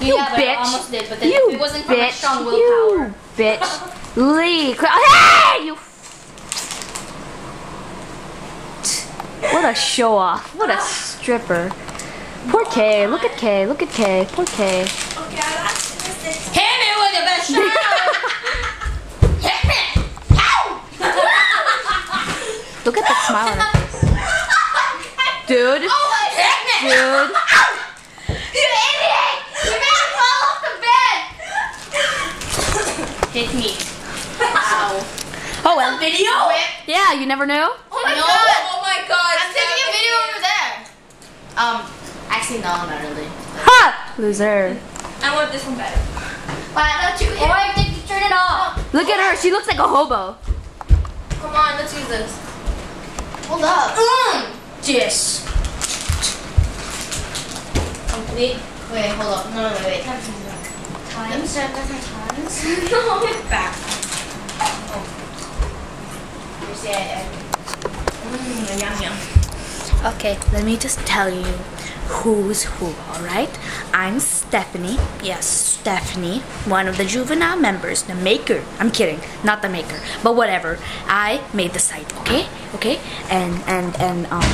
You yeah, but I bitch. almost did, but then You it wasn't for my bitch. strong willpower. You bitch. Lee. Hey! You. What a show off. What a stripper. Poor Kei. Look at Kei. Look at Kei. Poor Kei. Okay. Hit me with your best shot! Hit me! Ow! Look at the smile on her face. Dude. Oh, hit me! Dude. You idiot! You made me fall off the! Hit me. Ow. Oh well. Video? Yeah, you never know. Oh my No. god! Oh my god. I'm taking a video over there. Um, actually, no, not really. Ha! Loser. I want this one better. Why don't you hit Or did you turn it off? Look at her. She looks like a hobo. Come on, let's use this. Hold up. Mm. Yes. Complete. Wait, hold up. No, no, no, wait. Times. Times? times. no, back. You see, I, yum yum. Okay, let me just tell you who's who, alright? I'm Stephanie. Yes, Stephanie, one of the juvenile members, the maker. I'm kidding, not the maker, but whatever. I made the site, okay? Okay? And and and um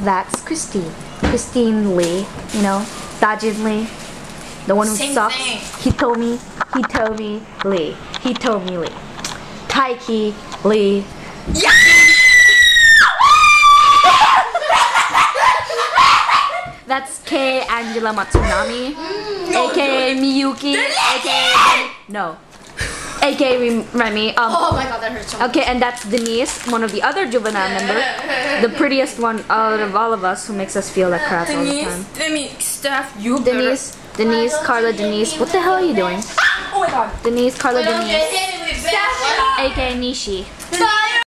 that's Christine. Christine Lee, you know, Dajin Lee. The one who Same sucks. thing. He told me, he told me Lee. He told me Lee. Taiki Lee. Yeah! That's Kei Angela Matsunami, aka Miyuki, aka no, aka Rem- Remy. Um, oh my god, that hurts so much. okay, and that's Denise, one of the other juvenile members, the prettiest one out of all of us, who makes us feel like crap all the time. Denise, Steph, you Denise, Denise, Carla, Denise. What the hell are you doing? Ah! Oh my god. Denise, Carla, Denise, just hit me with that. aka Nishi.